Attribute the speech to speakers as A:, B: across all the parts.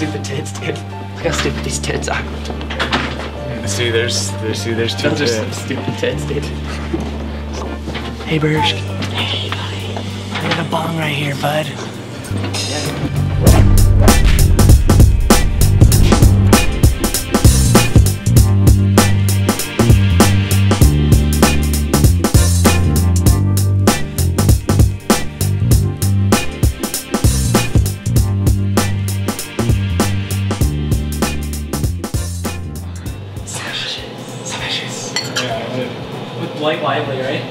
A: Look at these stupid tits, dude. Look how stupid these tits are.
B: See, there's, there's, see, there's two
A: Those are some
B: tits.
A: stupid tits, dude. Hey, Bershk. Hey, buddy. I got a bong right here, bud.
C: With Blake Lively, right?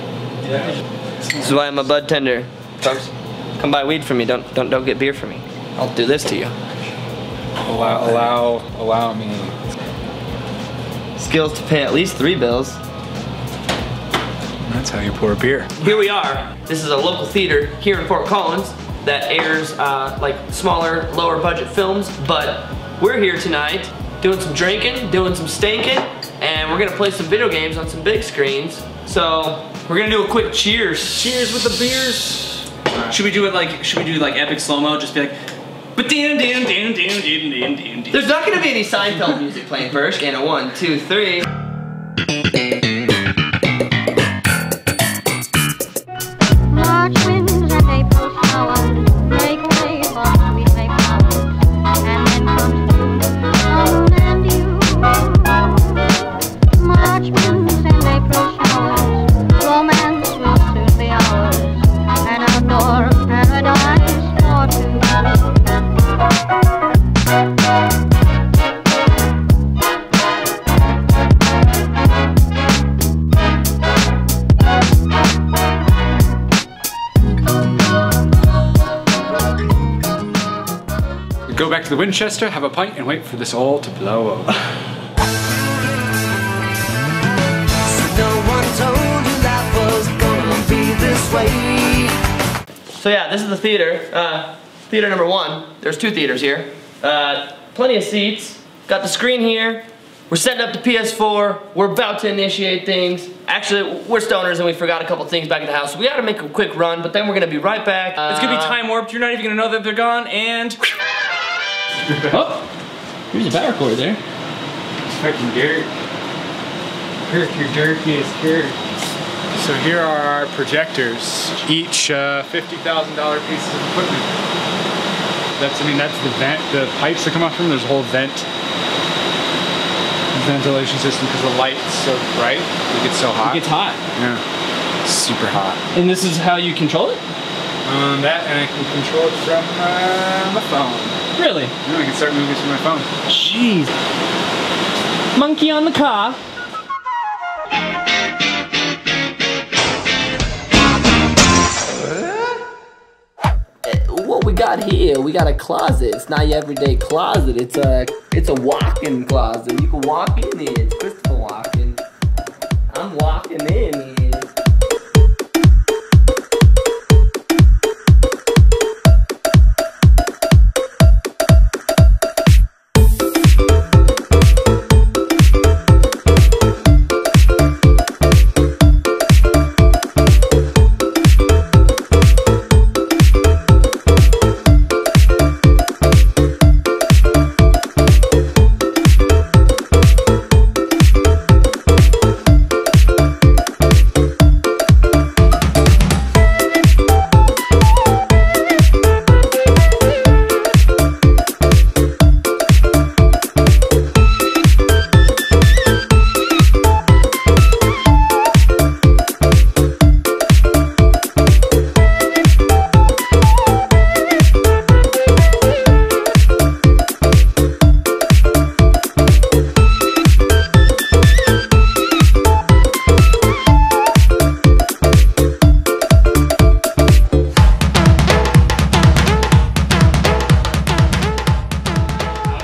A: This is why I'm a bud tender. Folks, come buy weed from me. Don't don't don't get beer from me. I'll do this to you.
B: Allow, allow, allow me.
A: Skills to pay at least three bills.
B: That's how you pour a beer.
A: Here we are. This is a local theater here in Fort Collins that airs uh, like smaller, lower budget films. But we're here tonight doing some drinking, doing some stinking, and we're gonna play some video games on some big screens. So we're gonna do a quick cheers.
C: Cheers with the beers. Right. Should we do it like, should we do like epic slow-mo? Just be like, but dan dan dan dan dan dan dan damn.
A: There's not gonna be any Seinfeld music playing first. And a one, two, three.
B: Go back to the Winchester, have a pint, and wait for this all to blow over.
A: So yeah, this is the theater. Uh, theater number one. There's two theaters here. Uh, plenty of seats. Got the screen here. We're setting up the PS4. We're about to initiate things. Actually, we're stoners and we forgot a couple things back at the house. So we gotta make a quick run, but then we're gonna be right back.
C: It's gonna be
A: Uh,
C: time warped. You're not even gonna know that they're gone. And
A: Oh, here's a power cord there.
B: Fucking dirt. Kirk, your dirtiest Kirk. So here are our projectors, each uh, $50,000 pieces of equipment. That's, I mean, that's the vent, the pipes that come out from, there's a whole vent ventilation system because the light's so bright, it gets so hot.
C: it gets hot.
B: Yeah, super hot.
C: And this is how you control it.
B: Um, that, and I can control it from uh, my phone.
C: Really?
B: You know, I can start movies from my phone.
C: Jeez. Monkey on the car.
A: What we got here? We got a closet. It's not your everyday closet. It's a it's a walk-in closet. You can walk in here. It's Christopher Walken. I'm walking in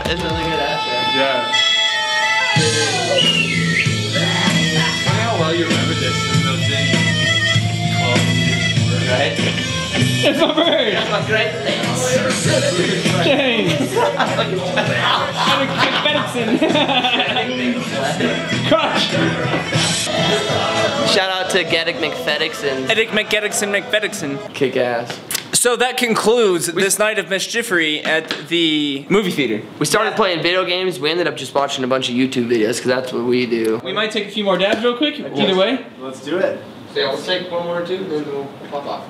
A: It's really good actually.
B: Yeah. Funny how well you remember this in those days. 12.
A: Right?
C: It's my bird.
A: That's my great things.
C: James. Crush.
A: Shout out to Geddick McFeddickson.
C: Edic McGettickson McFeddickson.
A: Kick ass.
C: So that concludes this night of mischifery at the movie theater.
A: We started playing video games. We ended up just watching a bunch of YouTube videos because that's what we do.
C: We might take a few more dabs real quick. Either way.
D: Let's do it.
A: So yeah, let's take one more or two, and then we'll pop off.